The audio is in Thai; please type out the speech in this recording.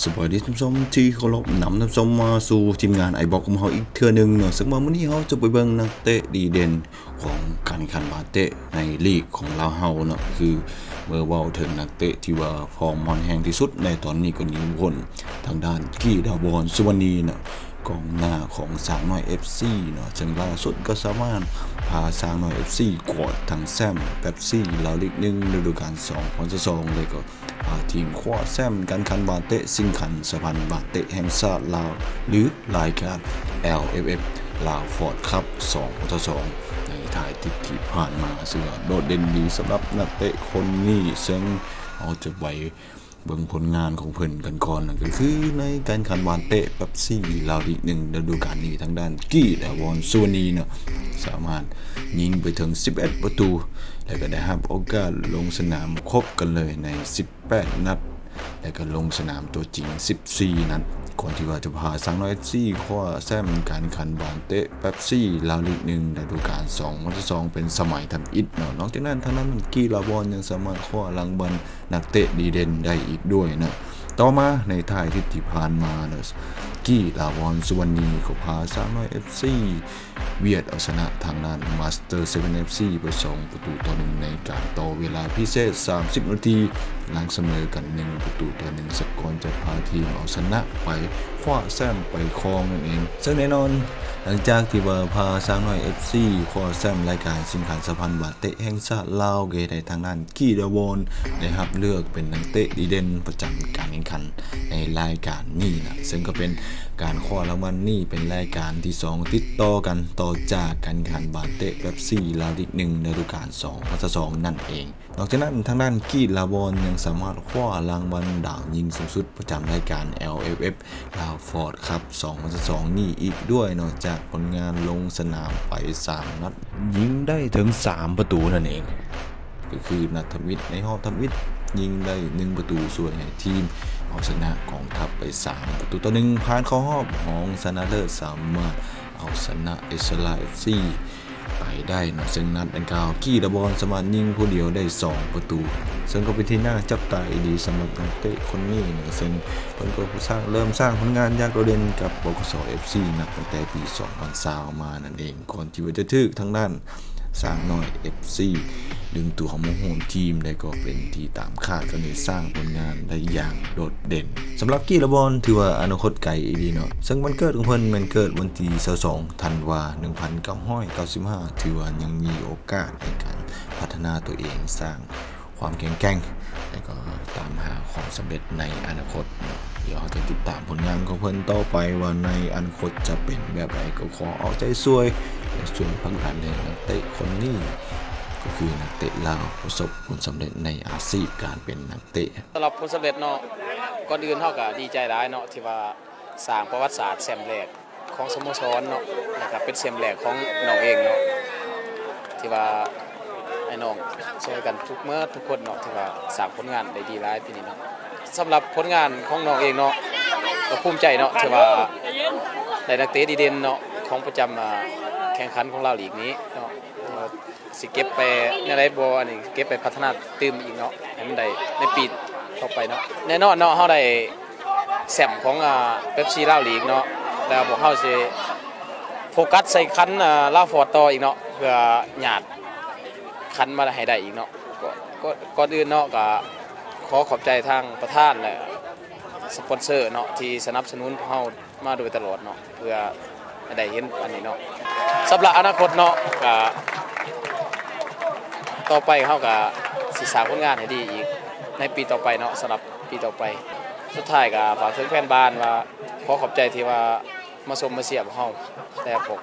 สวัสดีท่านผู้ชมที่เคารพนำท่านผู้ชมมาสู่ทีมงานไอบอกของเฮาอีกเทื่อหนึงเนาะซึ่งว่ามื้อนี้เฮาจะไปเบิ่งนักเตะดีเด่นของการแข่งขันบาสเตะในลีกของลาเฮาเนาะคือเมื่อว้าถึงนักเตะที่ว่าฟอร์มมันแห่งที่สุดในตอนนี้ก็นิพนทางด้านกีดาวบอนสุวรรณีเนาะกองหน้าของสางน้อย FC เนาะซึ่งล่าสุดก็สามารถพาสางน้อย FC กวาดทั้งแซมเป๊ปซี่ลาวลีก1ฤดูกาล2022เลยก็ พาทีมคว้าแซมการคันบาเตะสิงคันสะพันบาเตะแห่งชาติลาว หรือรายการ LFF ลาวฟอร์ดคัพ2ต่อ2ในถ่ายติดที่ผ่านมาเสือโดดเด่นดีสำหรับนักเตะคนนี้ซึ่งเอาจะไว้ เบิ่งผลงานของเพิ่นกันก่อนนั่นก็คือในการคันวานเตะแป๊ปซี่ลาวลีก1ฤดูกาลนี้ทางด้านกี้ดาวอนซูนีเนาะสามารถยิงไปถึง 11 ประตู และก็ได้รับโอกาสลงสนามครบกันเลยใน 18 นัด และก็ลงสนามตัวจริง 14 นัด ก่อนที่ว่าจะพาสังน้อยซี่คว้าแซมการคันบอลเตะเป๊ปซี่ลาวลีกหนึ่งฤดูกาล2วันที่2เป็นสมัยทำอิดเนาะนอกจากนั้นท่านั้นกีฬาบอลยังสามารถคว้ารางวัลนักเตะดีเด่นได้อีกด้วยเนาะต่อมาในท้ายที่ที่ผ่านมาเนาะกี้ลาวอนสุวรรณีก็พาสามน้อย FC เวียดเอาชนะทางด้านมาสเตอร์7 FC ไป2ประตูต่อหนึ่งในการต่อเวลาพิเศษ 30 นาทีหลังเสมอกัน 1 ประตูต่อหนึ่งสกอร์จะพา ทีมเอาชนะไป คว้าแซมไปครองนั่นเองซึ่งแน่นอน หลังจากที่ว่าพาสร้างน้อย FC คว้าแซมรายการสิงขันสะพันบาเตะแห่งชาติลาวเกได้ทางด้านกีดาวอนได้รับเลือกเป็นนักเตะดีเด่นประจำการแข่งขันในรายการนี้นะซึ่งก็เป็นการคว้ารางวัลนี้เป็นรายการที่ 2 ติดต่อกันต่อจากการแข่งขันบาเตะเป๊ปซี่ลาวดิกหนึ่งในฤดูกาล2พัส2นั่นเองนอกจากนั้นทางด้านกีดาวอนยังสามารถคว้ารางวัลดาวยิงสูงสุดประจำรายการ LFF ลาวฟอร์ดครับ2022นี่อีกด้วยนอกจากผลงานลงสนามไป3นัดยิงได้ถึง 3 ประตูนั่นเอง ก็คือนัทวิทย์ในห้องทวิทย์ยิงได้ 1 ประตูส่วนทีมเอาชนะกองทัพไป 3 ประตูต่อหนึ่งผ่านเข้ารอบของชนะเลิศสามารถเอาชนะเอสลาเอฟซี ไปได้นะซึ่งนัดดังกล่าวกี้ดะบอลสามารถยิงผู้เดียวได้ 2 ประตู ซึ่งก็เป็นที่น่าจับตาดีสำหรับนักเตะคนนี้นะซึ่งเพิ่นก็สร้างเริ่มสร้างผลงานอยากโดดเด่นกับบกสเอฟซีนับตั้งแต่ปี 2020มานั่นเองก่อนที่ว่าจะถึกทางด้าน สร้างน้อย FC ดึงตัวของมงโหมทีมได้ก็เป็นที่ตามคาดก็เลยสร้างผลงานได้อย่างโดดเด่นสำหรับกีฬาบอลถือว่าอนาคตไกลอีดีเนาะซึ่งวันเกิดของเพิ่นมันเกิดวันที่22ธันวา1995 ถือว่ายังมีโอกาสในการพัฒนาตัวเองสร้างความแข็งแกร่ง และก็ตามหาความสำเร็จในอนาคตเนาะ เดี๋ยวจะติดตามผลงานของเพิ่อนต่อไปว่าในอนาคตจะเป็นแบบไหนก็ขอเอาใจช่วยช่วยผลักดันให้นักเตะคนนี้ก็คือนักเตะลาวประสบผลสำเร็จในอาชีพการเป็นนักเตะสำหรับผลสำเร็จเนาะก่อนอื่นเฮาก็ดีใจหลายเนาะที่ว่าสร้างประวัติศาสตร์แซมแรกของสโมสรเนาะนะครับเป็นแซมแรกของน้องเองเนาะที่ว่าไอ้น้องช่วยกันทุกเมื่อทุกคนเนาะที่ว่าสร้างผลงานได้ดีหลายปีนี้เนาะ สำหรับผลงานของน้องเองเนาะก็ภูมิใจเนาะที่ว่าได้นักเตะดีเด่นเนาะของประจำอ่าแข่งขันของเราลีกนี้เนาะสิเก็บไปในไรบอันนี้เก็บไปพัฒนาตื่มอีกเนาะให้มันได้ในปีต่อไปเนาะแน่นอนเนาะเฮาได้แซมของเป๊ปซี่ลาวลีกเนาะแล้วพวกเฮาสิโฟกัสใส่คันอ่าลาฟอร์ดต่ออีกเนาะเพื่อหยาดคันมาให้ได้อีกเนาะก็ก็ก่อนอื่นเนาะก็ ขอขอบใจทางประธานและสปอนเซอร์เนาะที่สนับสนุนพวกเฮามาโดยตลอดเนาะเพื่อได้เห็นอันนี้เนาะสำหรับอนาคตเนาะก็ต่อไปเขาก็สิสร้างผลงานให้ดีอีกในปีต่อไปเนาะสำหรับปีต่อไป สุดท้ายก็ฝากถึงแฟนบ้านว่าขอขอบใจที่ว่ามาชมมาเสียบเฮาแต่พวก